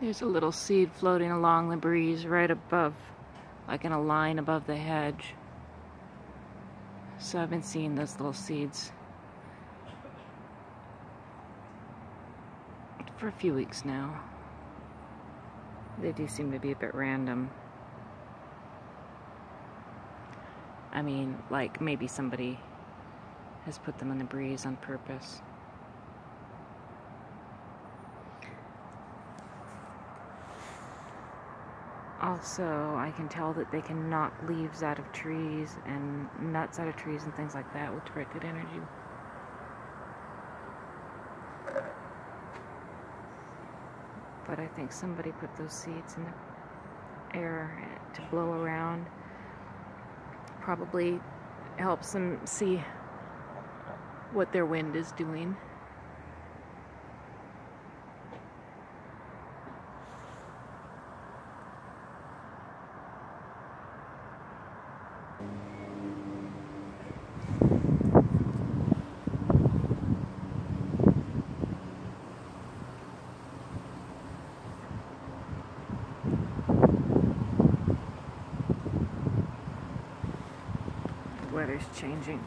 There's a little seed floating along the breeze right above, like in a line above the hedge. So I've been seeing those little seeds for a few weeks now. They do seem to be a bit random. I mean, like maybe somebody has put them in the breeze on purpose. Also, I can tell that they can knock leaves out of trees and nuts out of trees and things like that with directed energy. But I think somebody put those seeds in the air to blow around. Probably helps them see what their wind is doing. The weather's changing.